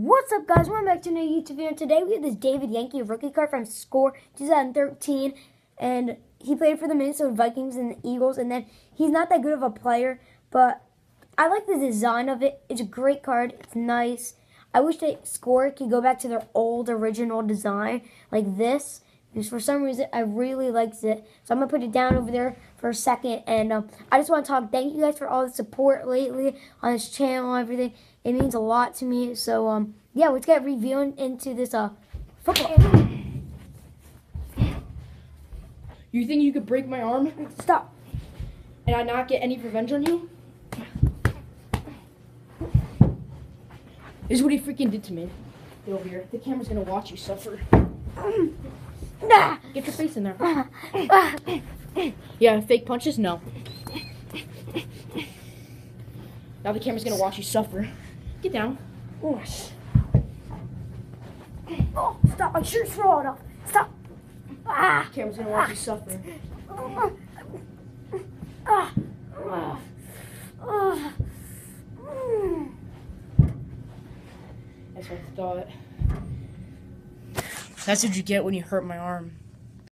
What's up, guys? Welcome back to a new YouTube video. Today we have this David Yankey rookie card from Score 2013, and he played for the Minnesota Vikings and the Eagles. And then he's not that good of a player, but I like the design of it. It's a great card. It's nice. I wish that Score could go back to their old original design like this. Because for some reason I really liked it. So I'm gonna put it down over there for a second. And um, I just want to talk. Thank you guys for all the support lately on this channel and everything. It means a lot to me. So um, yeah, let's get reviewing into this uh football. You think you could break my arm Stop. and I not get any revenge on you? This is what he freaking did to me. Get over here. The camera's gonna watch you suffer. Nah. Get your face in there. Yeah, fake punches? No. Now the camera's gonna watch you suffer. Get down. Oh, stop! My shirt's falling off. Stop. Ah. The camera's gonna watch you suffer. Ah. Ah. Ah. That's what I thought. That's what you get when you hurt my arm.